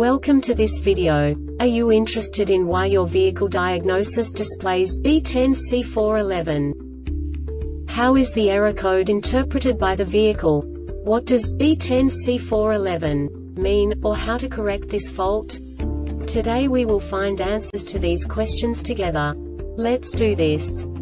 Welcome to this video. Are you interested in why your vehicle diagnosis displays B10C411? How is the error code interpreted by the vehicle? What does B10C411 mean, or how to correct this fault? Today we will find answers to these questions together. Let's do this.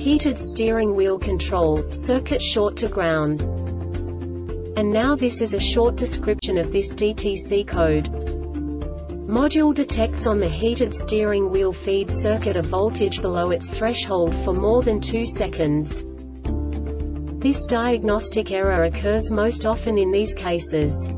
Heated steering wheel control, circuit short to ground. And now this is a short description of this DTC code. Module detects on the heated steering wheel feed circuit a voltage below its threshold for more than 2 seconds. This diagnostic error occurs most often in these cases.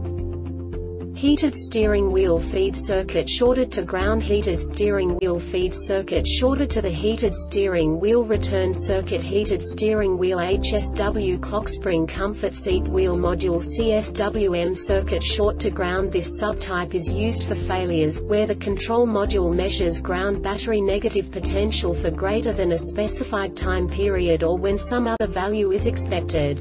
Heated steering wheel feed circuit shorted to ground Heated steering wheel feed circuit shorted to the heated steering wheel return circuit Heated steering wheel HSW clock spring comfort seat wheel module CSWM circuit short to ground This subtype is used for failures, where the control module measures ground battery negative potential for greater than a specified time period or when some other value is expected.